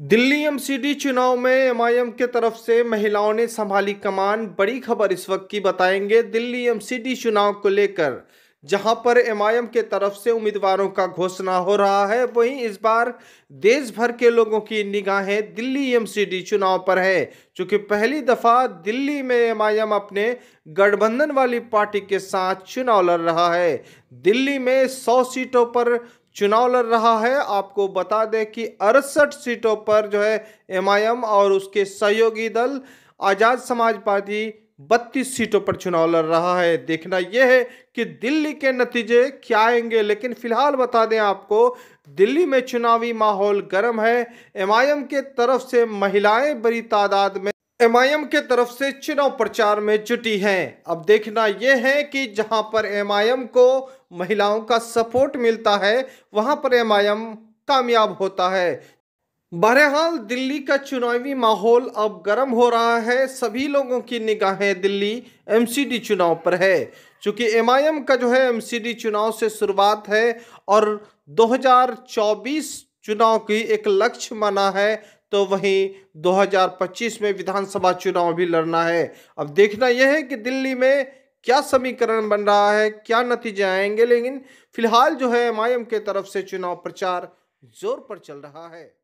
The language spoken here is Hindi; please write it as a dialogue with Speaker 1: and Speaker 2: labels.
Speaker 1: दिल्ली एमसीडी चुनाव में एमआईएम के तरफ़ से महिलाओं ने संभाली कमान। बड़ी खबर इस वक्त की बताएँगे। दिल्ली एमसीडी चुनाव को लेकर जहाँ पर एमआईएम के तरफ़ से उम्मीदवारों का घोषणा हो रहा है, वहीं इस बार देश भर के लोगों की निगाहें दिल्ली एमसीडी चुनाव पर है। क्योंकि पहली दफ़ा दिल्ली में एमआईएम अपने गठबंधन वाली पार्टी के साथ चुनाव लड़ रहा है। दिल्ली में सौ सीटों पर चुनाव लड़ रहा है। आपको बता दें कि अड़सठ सीटों पर जो है एमआईएम और उसके सहयोगी दल आज़ाद समाज पार्टी बत्तीस सीटों पर चुनाव लड़ रहा है। देखना यह है कि दिल्ली के नतीजे क्या आएँगे, लेकिन फ़िलहाल बता दें आपको, दिल्ली में चुनावी माहौल गर्म है। एमआईएम के तरफ़ से महिलाएँ बड़ी तादाद में एमआईएम के तरफ़ से चुनाव प्रचार में जुटी हैं। अब देखना यह है कि जहाँ पर एमआईएम को महिलाओं का सपोर्ट मिलता है, वहाँ पर एमआईएम कामयाब होता है। बहरहाल, दिल्ली का चुनावी माहौल अब गर्म हो रहा है। सभी लोगों की निगाहें दिल्ली एमसीडी चुनाव पर है। क्योंकि एमआईएम का जो है एमसीडी चुनाव से शुरुआत है और 2024 चुनाव की एक लक्ष्य माना है तो वहीं 2025 में विधानसभा चुनाव भी लड़ना है। अब देखना यह है कि दिल्ली में क्या समीकरण बन रहा है, क्या नतीजे आएँगे, लेकिन फ़िलहाल जो है एमआईएम के तरफ़ से चुनाव प्रचार ज़ोर पर चल रहा है।